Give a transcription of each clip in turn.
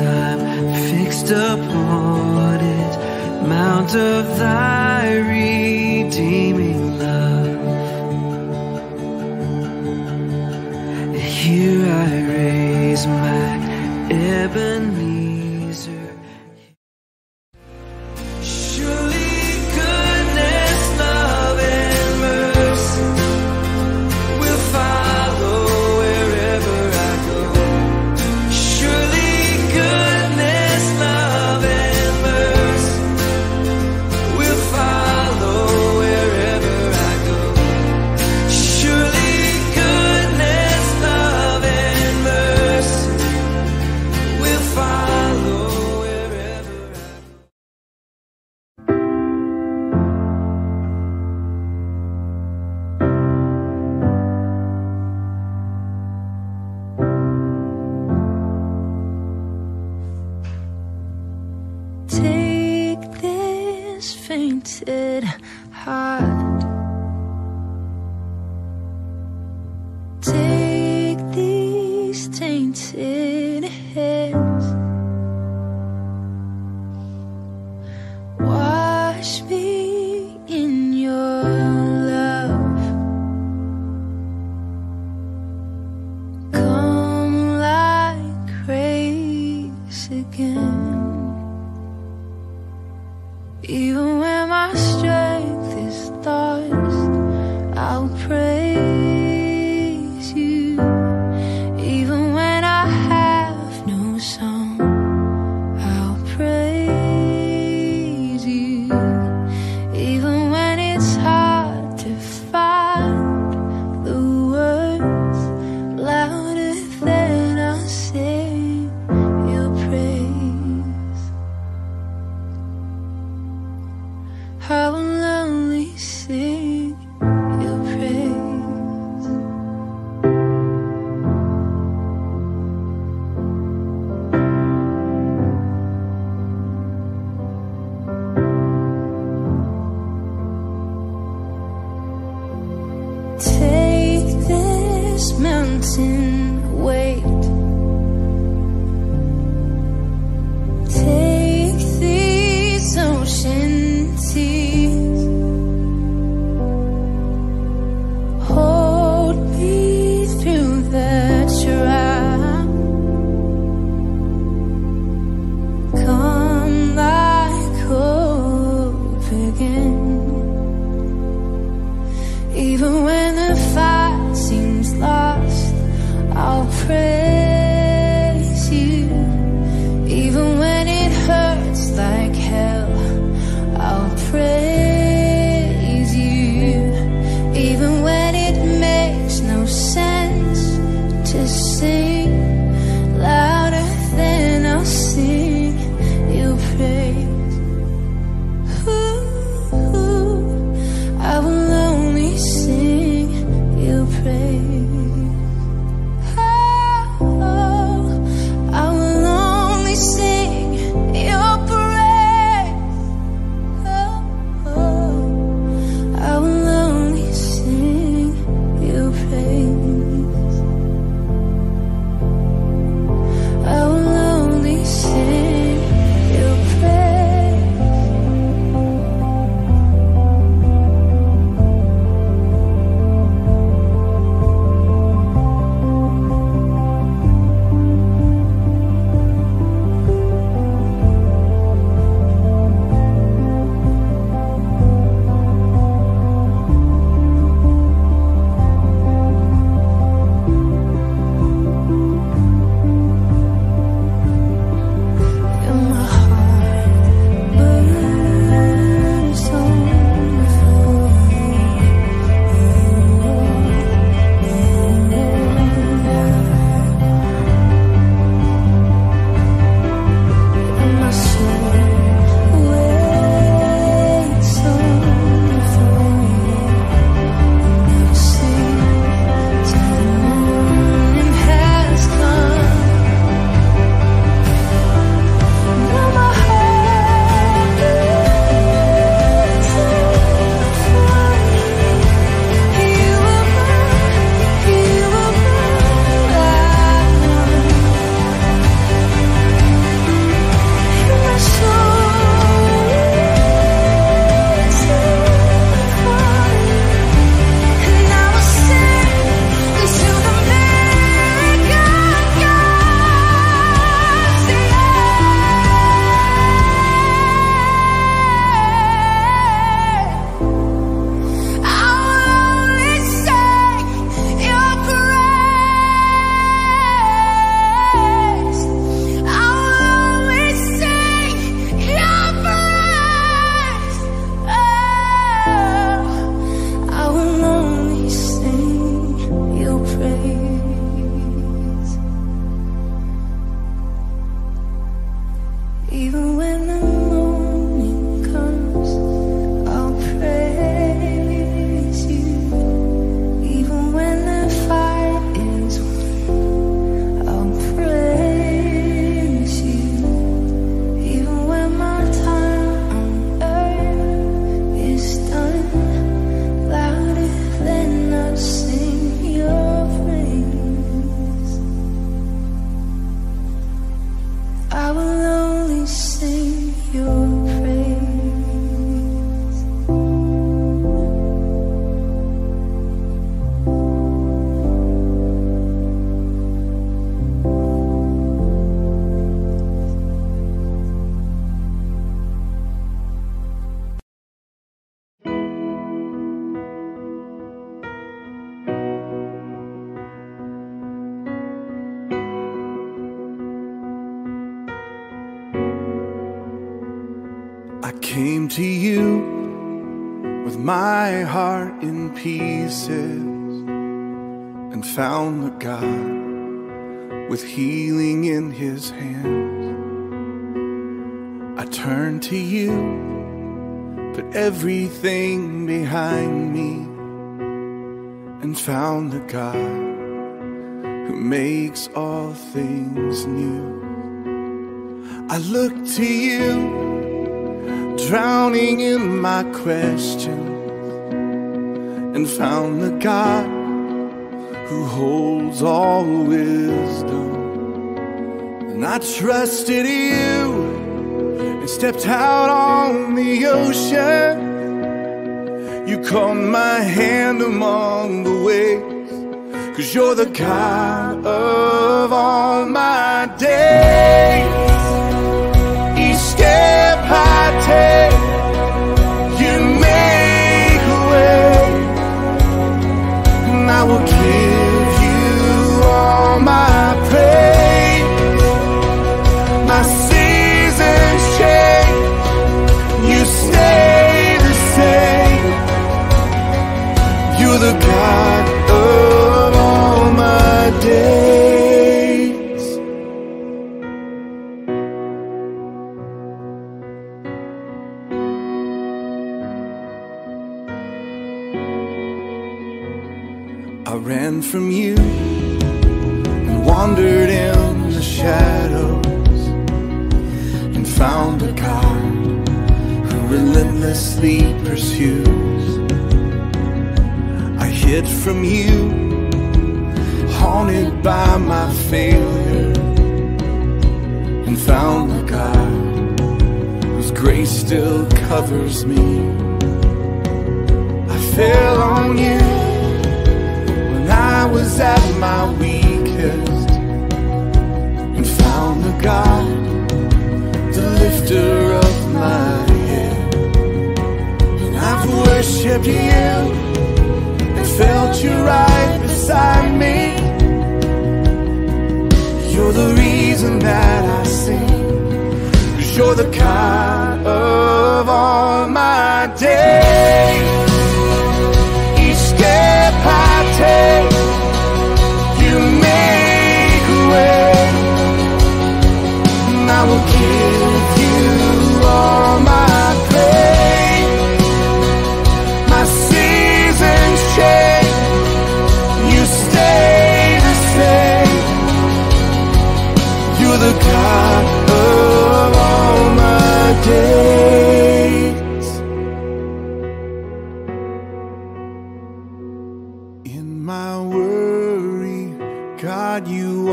I'm fixed upon it, Mount of thy redeeming love. Here I raise my ebon came to you with my heart in pieces and found the God with healing in his hands. I turned to you, put everything behind me, and found the God who makes all things new. I look to you, drowning in my questions, and found the God who holds all wisdom. And I trusted you and stepped out on the ocean. You caught my hand among the waves, cause you're the God of all my days. The same. You're the God from you and wandered in the shadows and found a God who relentlessly pursues. I hid from you, haunted by my failure, and found a God whose grace still covers me. I fell on you was at my weakest and found the God, the lifter of my head. And I've worshipped you and felt you right beside me. You're the reason that I sing, cause you're the God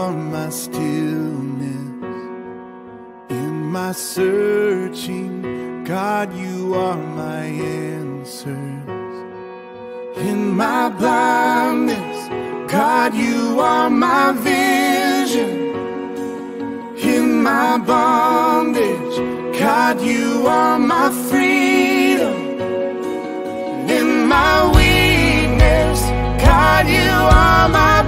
are my stillness. In my searching, God, you are my answers. In my blindness, God, you are my vision. In my bondage, God, you are my freedom. In my weakness, God, you are my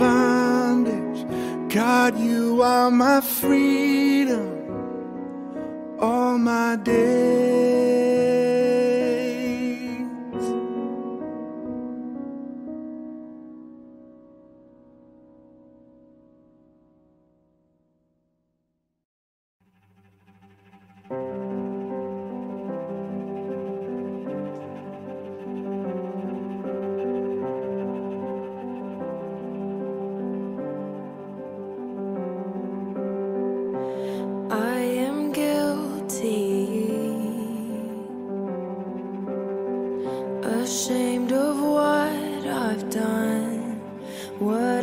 bondage, God, you are my freedom. All my days. Ashamed of what I've done, what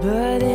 but